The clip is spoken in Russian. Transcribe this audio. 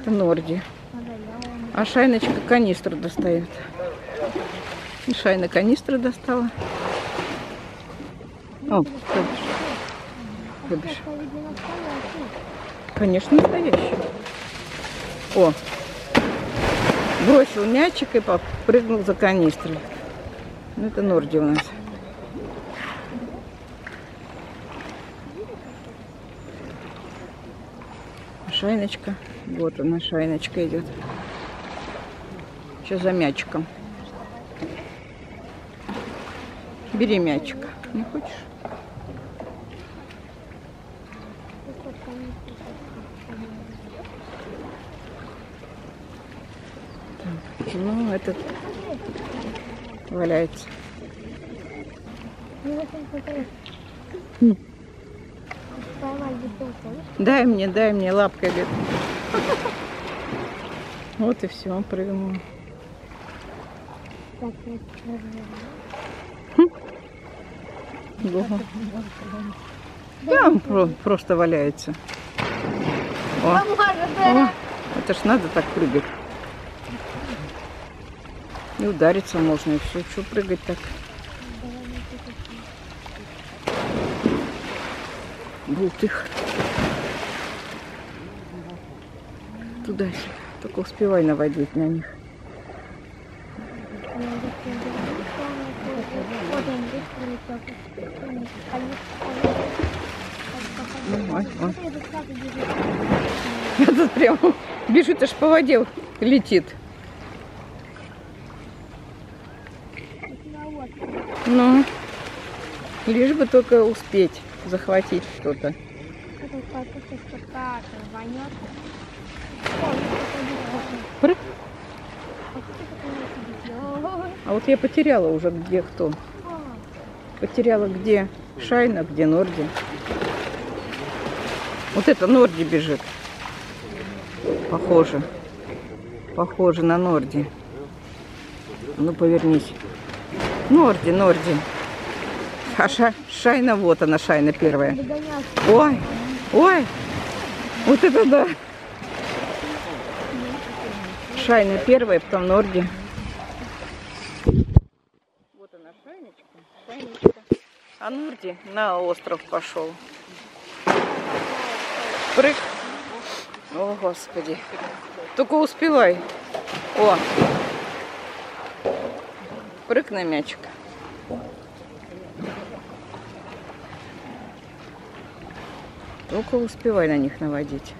Это Норди. А Шайночка канистру достает. И Шайна канистру достала. О, Кабиш. Кабиш. Конечно, настоящий. О, бросил мячик и попрыгнул за канистрой. Ну, это Норди у нас. Шайночка. Вот она, шайночка идет. Сейчас за мячиком. Бери мячик. Не хочешь? Так, Ну, этот валяется. М. Дай мне, дай мне, лапкой говорит. Вот и все, он прыгнул. Ого. Да, он про- просто валяется. О, о, это ж надо так прыгать. И удариться можно, и все. Что прыгать так? Бултых. Туда Только успевай наводить на них. Ой, ой. Этот прям бежит, аж по воде летит. Ну, лишь бы только успеть захватить что-то. Прыг. А вот я потеряла уже где кто. Потеряла где Шайна, где Норди. Вот это Норди бежит. Похоже. Похоже на Норди. Ну, повернись. Норди, Норди. А Ша- Шайна, вот она, Шайна первая. Ой, ой, вот это да. Шайна первая, потом Норди. Вот она, Шайночка, Шайночка. А Норди на остров пошел. Прыг. О, Господи. Только успевай. О. Прыг на мячик. Только успевай на них наводить.